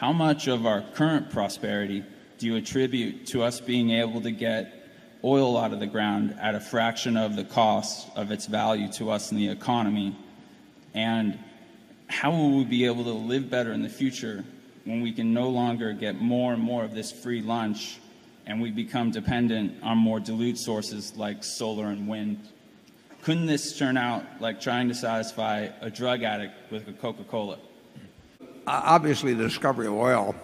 how much of our current prosperity do you attribute to us being able to get oil out of the ground at a fraction of the cost of its value to us in the economy? And how will we be able to live better in the future when we can no longer get more and more of this free lunch and we become dependent on more dilute sources like solar and wind? Couldn't this turn out like trying to satisfy a drug addict with a Coca Cola? Obviously, the discovery of oil,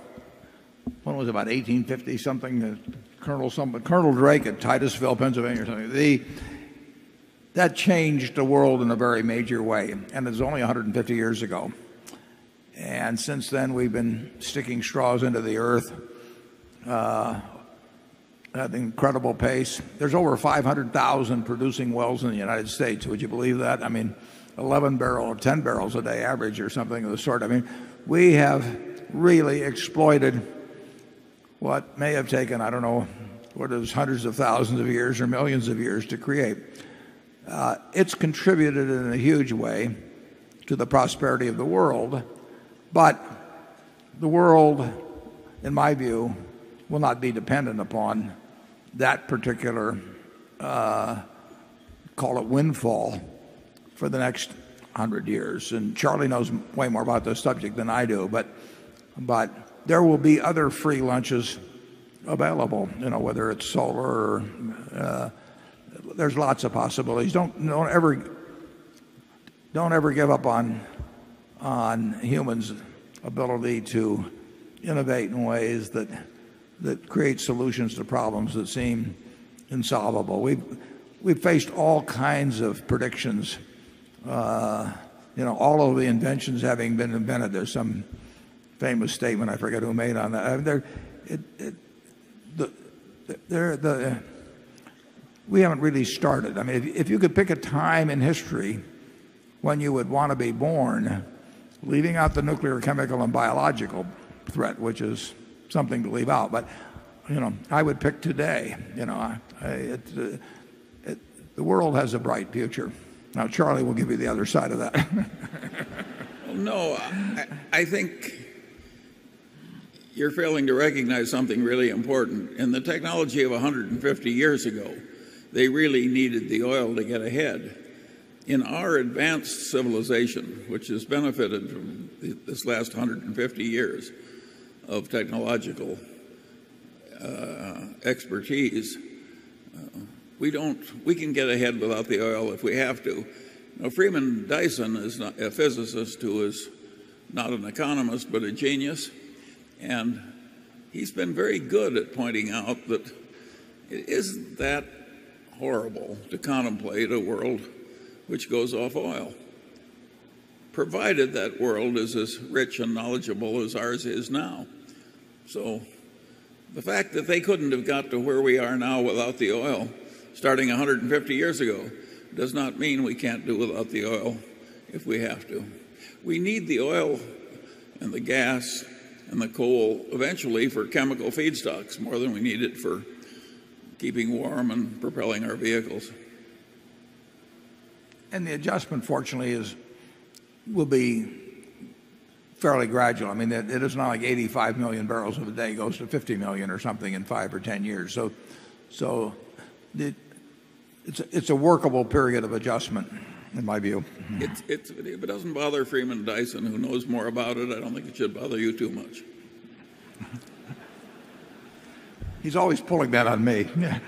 when was it about 1850 something, uh, Colonel something, Colonel Drake at Titusville, Pennsylvania or something. The that changed the world in a very major way and it's only 150 years ago. And since then we've been sticking straws into the earth uh, at an incredible pace. There's over 500,000 producing wells in the United States. Would you believe that? I mean, 11 barrel or 10 barrels a day average or something of the sort. I mean, we have really exploited what may have taken, I don't know, what is hundreds of thousands of years or millions of years to create. Uh, it's contributed in a huge way to the prosperity of the world, but the world, in my view, will not be dependent upon that particular, uh, call it windfall for the next 100 years. And Charlie knows way more about this subject than I do, but but there will be other free lunches available, you know, whether it's solar or uh, there's lots of possibilities. Don't don't, ever don't ever give up on on humans' ability to innovate in ways that that create solutions to problems that seem insolvable. We've, We've faced all kinds of predictions, Uh, all of the inventions having been invented. There's some famous statement, I forget who made on that. Uh, we haven't really started. I mean, if you could pick a time in history when you would want to be born, leaving out the nuclear, chemical and biological threat, which is something to leave out. But you know, I would pick today. You know, uh, the world has a bright future. Now Charlie will give you the other side of that. No, I think you're failing to recognize something really important. In the technology of 150 years ago, they really needed the oil to get ahead. In our advanced civilization, which has benefited from this last 150 years of technological uh, expertise, we don't we can get ahead without the oil if we have to. Freeman Dyson is a physicist who is not an economist, but a genius. And he's been very good at pointing out that it isn't that horrible to contemplate a world which goes off oil, provided that world is as rich and knowledgeable as ours is now. So the fact that they couldn't have got to where we are now without the oil starting 150 years ago does not mean we can't do without the oil if we have to. We need the oil and the gas and the coal eventually for chemical feedstocks more than we need it for keeping warm and propelling our vehicles. And the adjustment fortunately is will be fairly gradual. I mean, it is not like 85,000,000 barrels of a day goes to 50,000,000 or something in 5 or 10 years. So it's a workable period of adjustment in my view. Hmm. If it doesn't bother Freeman Dyson who knows more about it, I don't think it should bother you too much. He's always pulling that on me.